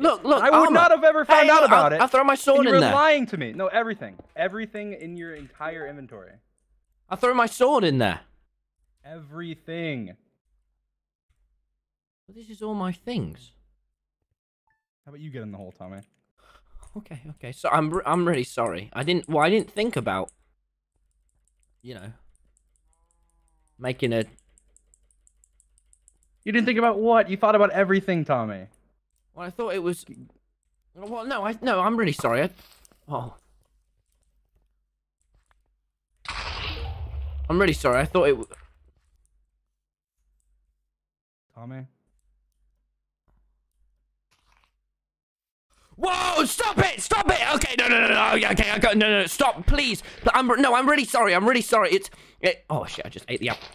Look, look. I would not have ever found Hey, out I'll- about it. I'll throw my sword you in were there. lying to me. No, everything. Everything in your entire inventory. I'll throw my sword in there. Everything. But this is all my things. How about you get in the hole, Tommy? Okay, okay. So I'm I'm really sorry. I didn't. Well, I didn't think about. You know. Making a. You didn't think about what? You thought about everything, Tommy. Well, I thought it was. Well, no, I no. I'm really sorry. I... Oh. I'm really sorry. I thought it. w- Tommy? Whoa! Stop it! Stop it! Okay, no, no, no, no. Okay, I got no, no, no. Stop, please. I'm no. I'm really sorry. I'm really sorry. It's. It, oh shit! I just ate the apple.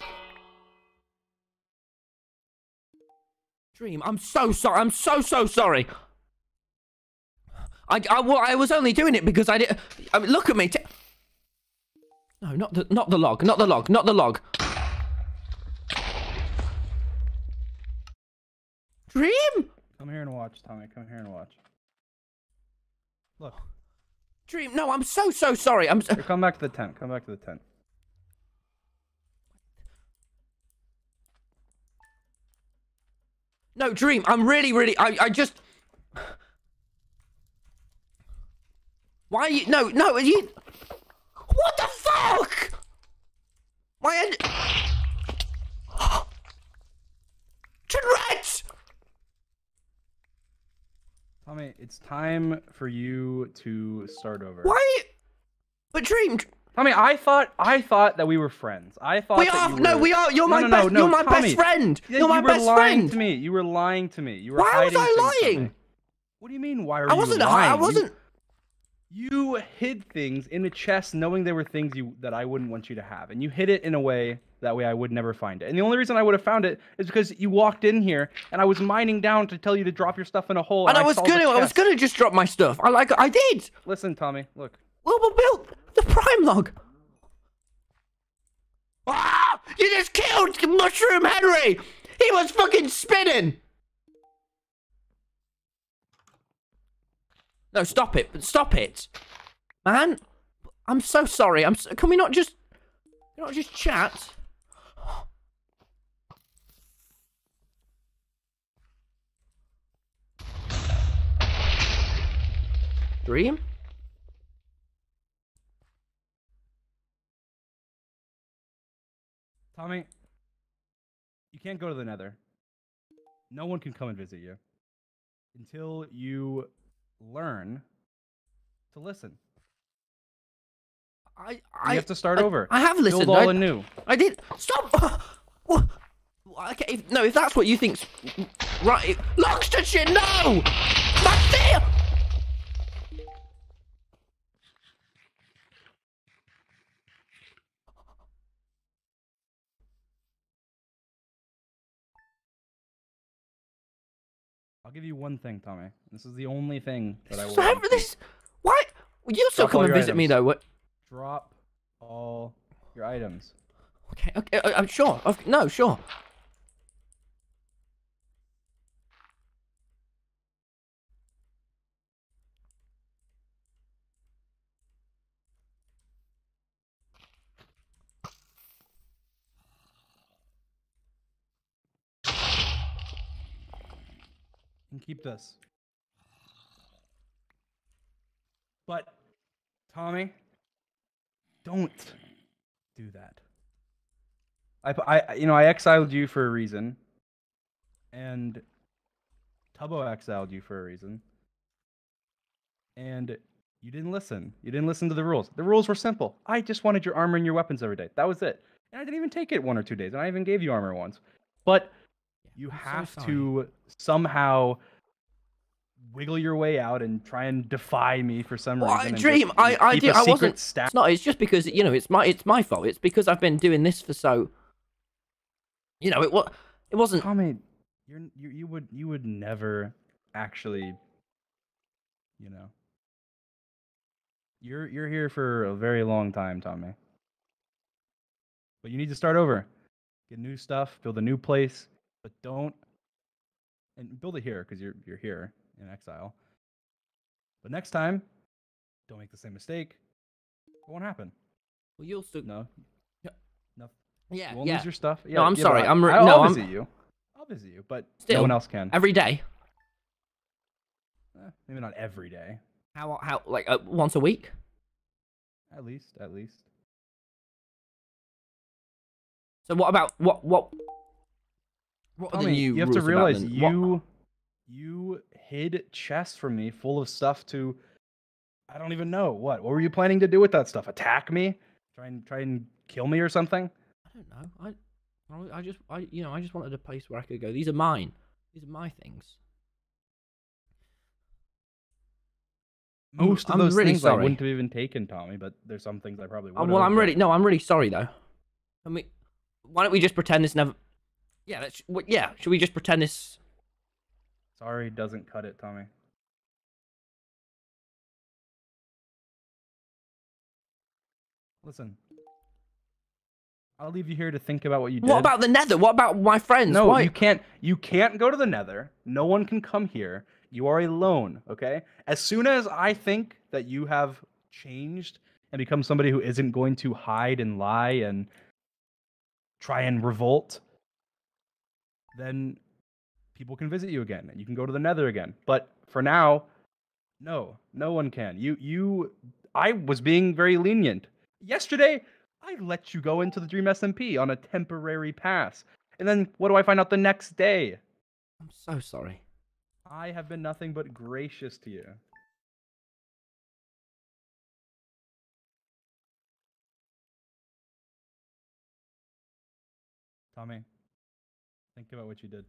Dream, I'm so sorry. I'm so so sorry. I, I, well, I was only doing it because I did. I mean, look at me. T- no, not the not the log. Not the log. Not the log. Dream. Come here and watch, Tommy. Come here and watch. Look. Dream. No, I'm so so sorry. I'm. So- Here, come back to the tent. Come back to the tent. No, Dream, I'm really, really, I, I just. Why are you? No, no, are you. What the fuck? My end. Tourette's! Tommy, it's time for you to start over. Why? But Dream, Tommy, I thought I thought that we were friends. I thought we are. you No, we are. You're No, my no, best. no, you're my Tommy. best friend. You're my you were lying to me. You were lying to me. You were Why was I lying? What do you mean? Why are you I you wasn't. lying? I wasn't. You hid things in the chest knowing there were things you that I wouldn't want you to have. And you hid it in a way that way I would never find it. And the only reason I would have found it is because you walked in here and I was mining down to tell you to drop your stuff in a hole. And I was gonna. I was gonna just drop my stuff. I like. I did. Listen, Tommy, look. Well, the prime log. Ah! You just killed Mushroom Henry. He was fucking spinning. No, stop it! Stop it, man! I'm so sorry. I'm. So, can we not just, not just chat? Dream. Tommy, you can't go to the nether. No one can come and visit you until you learn to listen. I. You I have to start I- over. I have listened. Build all I- anew. I did. Stop. What? Okay. If, no, if that's what you think's right, Logstedshire, no. That's it. I'll give you one thing, Tommy. This is the only thing that I will. So this. Well, you still Drop come and visit me though. What? Drop all your items. Okay. Okay. I'm sure. No, sure. And keep this. But, Tommy, don't do that. I, I, you know, I exiled you for a reason, and Tubbo exiled you for a reason, and you didn't listen. You didn't listen to the rules. The rules were simple. I just wanted your armor and your weapons every day. That was it. And I didn't even take it one or two days, and I even gave you armor once. But you I'm have sorry. to somehow wiggle your way out and try and defy me for some Well, reason. and dream. just I. I did. a I secret wasn't. stash. It's not. It's just because you know. It's my. It's my fault. It's because I've been doing this for so. You know. It was. It wasn't. Tommy, you're you, you would you would never actually, you know. You're you're here for a very long time, Tommy. But you need to start over. Get new stuff, build a new place, but don't and build it here because you're you're here. in exile. But next time, don't make the same mistake. It won't happen. Well, you'll still. No, Yeah, you won't yeah. lose your stuff. Yeah, no, I'm yeah, sorry, I'm re- I'll no, I'm- visit you. I'll visit you, but no one else can. Every day. Eh, maybe not every day. How? How? Like uh, once a week? At least, at least. So what about what? What? What are the Tommy, new you have to rules about realize what- you you hid chests from me full of stuff to I don't even know what. What were you planning to do with that stuff? Attack me? Try and try and kill me or something? I don't know. I, I, I just, I, you know, I just wanted a place where I could go. These are mine. These are my things. I'm- Most of I'm those really things I wouldn't have even taken, Tommy, but there's some things I probably uh, would Oh, have. well, I'm really no, I'm really sorry though. I mean, why don't we just pretend this never? Yeah, let's. Yeah, should we just pretend this? Sorry doesn't cut it, Tommy. Listen. I'll leave you here to think about what you did. What about the Nether? What about my friends? No, Why? you can't. You can't go to the Nether. No one can come here. You are alone. Okay. As soon as I think that you have changed and become somebody who isn't going to hide and lie and try and revolt, then people can visit you again and you can go to the Nether again. But for now, no, no one can. You, you. I was being very lenient yesterday. I let you go into the Dream SMP on a temporary pass. And then what do I find out the next day? I'm so sorry. I have been nothing but gracious to you. Tommy, think about what you did.